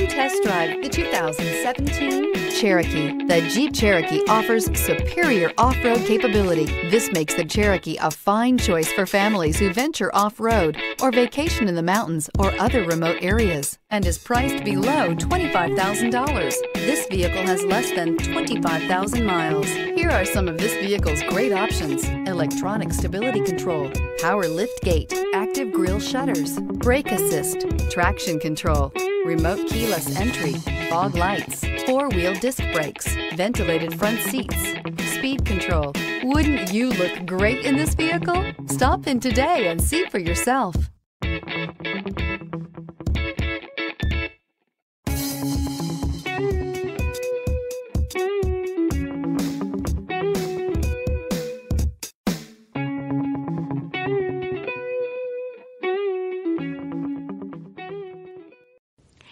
Come test drive the 2017 Cherokee. The Jeep Cherokee offers superior off-road capability. This makes the Cherokee a fine choice for families who venture off-road or vacation in the mountains or other remote areas and is priced below $25,000. This vehicle has less than 25,000 miles. Here are some of this vehicle's great options. Electronic stability control, power lift gate, active grille shutters, brake assist, traction control, remote keyless entry, fog lights, four-wheel disc brakes, ventilated front seats, speed control. Wouldn't you look great in this vehicle? Stop in today and see for yourself.